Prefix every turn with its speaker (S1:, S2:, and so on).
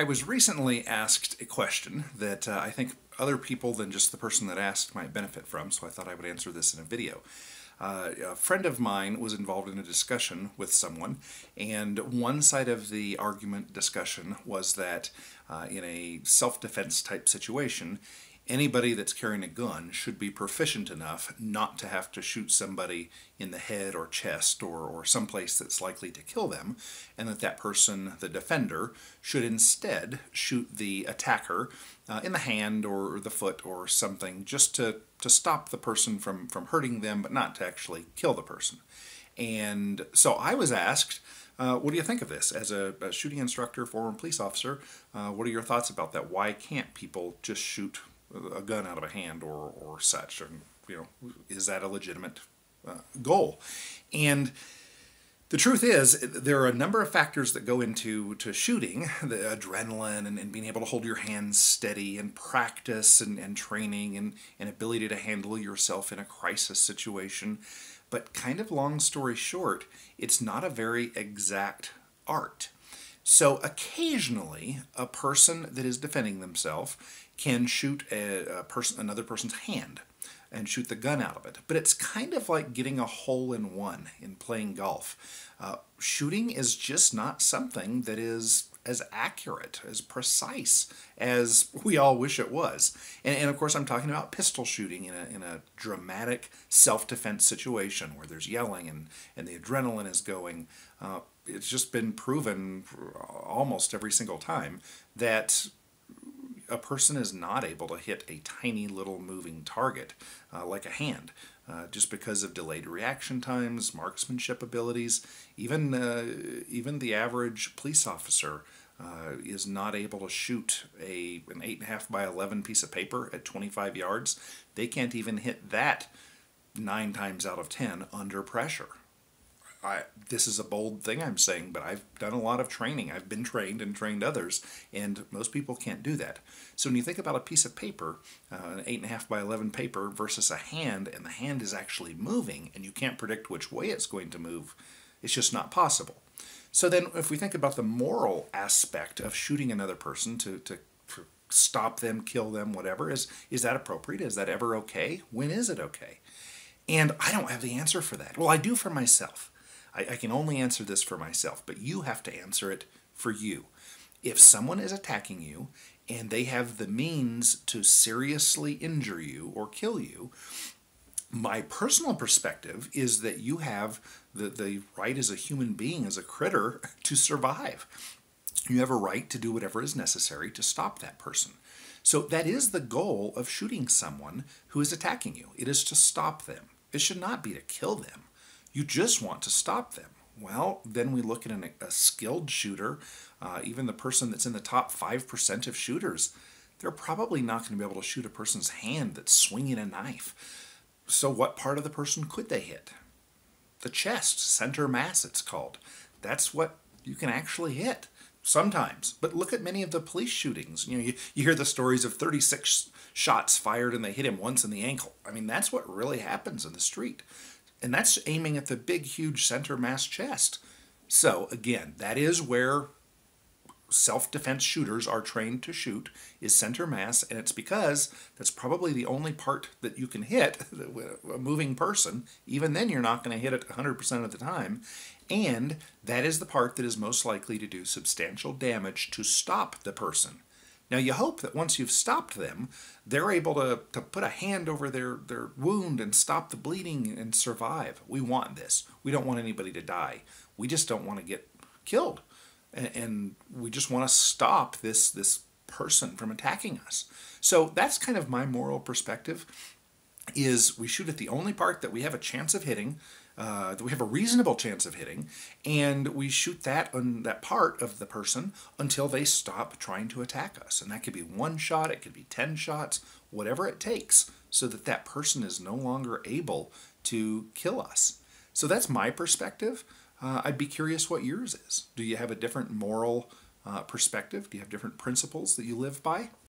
S1: I was recently asked a question that uh, I think other people than just the person that asked might benefit from, so I thought I would answer this in a video. Uh, a friend of mine was involved in a discussion with someone, and one side of the argument discussion was that uh, in a self defense type situation, anybody that's carrying a gun should be proficient enough not to have to shoot somebody in the head or chest or, or someplace that's likely to kill them, and that that person, the defender, should instead shoot the attacker uh, in the hand or the foot or something just to, to stop the person from, from hurting them, but not to actually kill the person. And so I was asked, uh, what do you think of this? As a, a shooting instructor, former police officer, uh, what are your thoughts about that? Why can't people just shoot a gun out of a hand or, or such. And, you know, is that a legitimate uh, goal? And the truth is, there are a number of factors that go into to shooting, the adrenaline and, and being able to hold your hands steady and practice and, and training and, and ability to handle yourself in a crisis situation. But kind of long story short, it's not a very exact art. So occasionally, a person that is defending themselves can shoot a, a person, another person's hand and shoot the gun out of it. But it's kind of like getting a hole in one in playing golf. Uh, shooting is just not something that is as accurate, as precise as we all wish it was. And, and of course, I'm talking about pistol shooting in a, in a dramatic self defense situation where there's yelling and, and the adrenaline is going. Uh, it's just been proven almost every single time that a person is not able to hit a tiny little moving target uh, like a hand uh, just because of delayed reaction times, marksmanship abilities. Even uh, even the average police officer uh, is not able to shoot a an eight and a half by eleven piece of paper at 25 yards. They can't even hit that nine times out of ten under pressure. I, this is a bold thing I'm saying, but I've done a lot of training. I've been trained and trained others, and most people can't do that. So when you think about a piece of paper, uh, an 8.5 by 11 paper versus a hand, and the hand is actually moving, and you can't predict which way it's going to move, it's just not possible. So then if we think about the moral aspect of shooting another person to, to stop them, kill them, whatever, is, is that appropriate? Is that ever okay? When is it okay? And I don't have the answer for that. Well, I do for myself. I, I can only answer this for myself, but you have to answer it for you. If someone is attacking you and they have the means to seriously injure you or kill you, my personal perspective is that you have the, the right as a human being, as a critter, to survive. You have a right to do whatever is necessary to stop that person. So that is the goal of shooting someone who is attacking you. It is to stop them. It should not be to kill them. You just want to stop them. Well, then we look at an, a skilled shooter, uh, even the person that's in the top 5% of shooters, they're probably not going to be able to shoot a person's hand that's swinging a knife. So, what part of the person could they hit? The chest, center mass, it's called. That's what you can actually hit sometimes. But look at many of the police shootings. You know, you, you hear the stories of 36 shots fired and they hit him once in the ankle. I mean, that's what really happens in the street. And that's aiming at the big, huge center mass chest. So, again, that is where self defense shooters are trained to shoot is center mass, and it's because that's probably the only part that you can hit a moving person. Even then, you're not going to hit it 100% of the time. And that is the part that is most likely to do substantial damage to stop the person. Now you hope that once you've stopped them, they're able to, to put a hand over their, their wound and stop the bleeding and survive. We want this. We don't want anybody to die. We just don't want to get killed. And, and we just want to stop this, this person from attacking us. So that's kind of my moral perspective is we shoot at the only part that we have a chance of hitting uh, that we have a reasonable chance of hitting, and we shoot that on that part of the person until they stop trying to attack us. And that could be one shot, it could be 10 shots, whatever it takes, so that that person is no longer able to kill us. So that's my perspective. Uh, I'd be curious what yours is. Do you have a different moral uh, perspective? Do you have different principles that you live by?